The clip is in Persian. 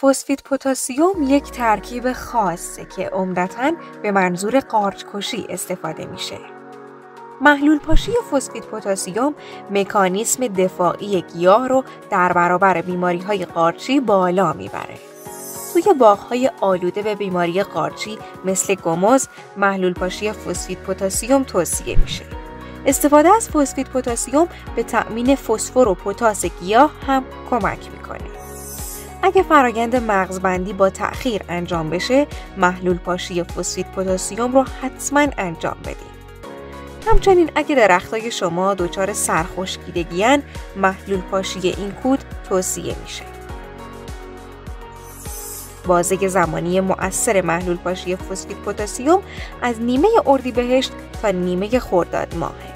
فسفید پتاسیم یک ترکیب خاصه که عمدتا به منظور قارچکشی استفاده میشه. محلول پاشی فسفید پتاسیم مکانیسم دفاعی گیاه رو در برابر بیماری های قارچی بالا می‌بره. توی باغهای آلوده به بیماری قارچی مثل گموز محلول پاشی فسفید پتاسیم توصیه میشه. استفاده از فسفید پتاسیم به تأمین فسفر و پتاس گیاه هم کمک می‌کنه. اگه فرایند مغزبندی با تأخیر انجام بشه، محلول پاشی فسفید پتاسیم رو حتما انجام بدید. همچنین اگه درختای شما دچار سرخوشگیدگیان محلول پاشی این کود توصیه میشه. بازه زمانی مؤثر محلول پاشی فسفید پتاسیم از نیمه اردیبهشت تا نیمه خرداد ماه